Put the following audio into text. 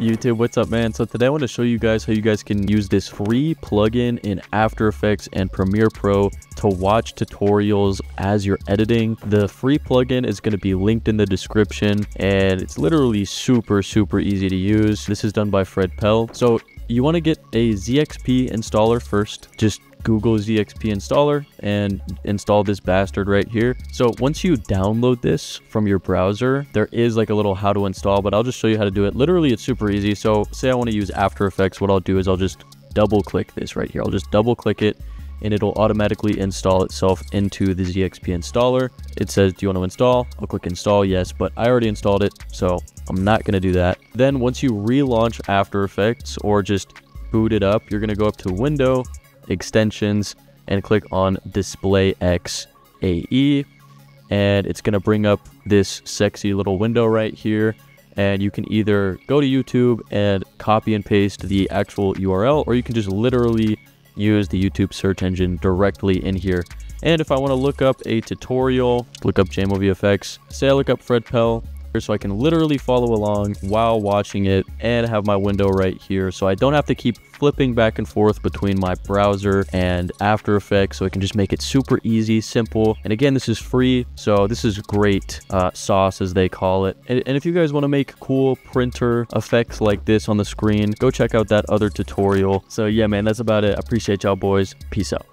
YouTube, what's up man? So today I want to show you guys how you guys can use this free plugin in After Effects and Premiere Pro to watch tutorials as you're editing. The free plugin is going to be linked in the description and it's literally super, super easy to use. This is done by Fred Pelle. So you want to get a ZXP installer first. Just Google ZXP installer and install this bastard right here. So once you download this from your browser, there is like a little how to install, but I'll just show you how to do it. Literally, it's super easy. So say I want to use After Effects, what I'll do is I'll just double click this right here. I'll just double click it and it'll automatically install itself into the ZXP installer. It says, do you want to install? I'll click install, yes, but I already installed it, so I'm not going to do that. Then once you relaunch After Effects or just boot it up, you're going to go up to Window, extensions and click on display X AE and it's going to bring up this sexy little window right here and you can either go to YouTube and copy and paste the actual URL or you can just literally use the YouTube search engine directly in here. And if I want to look up a tutorial, look up Jamo VFX, say I look up Fred Pelle, so I can literally follow along while watching it and have my window right here so I don't have to keep flipping back and forth between my browser and After Effects so I can just make it super easy, simple. And again, this is free, so this is great uh, sauce as they call it. And, and if you guys want to make cool printer effects like this on the screen, go check out that other tutorial. So yeah, man, that's about it. I appreciate y'all boys. Peace out.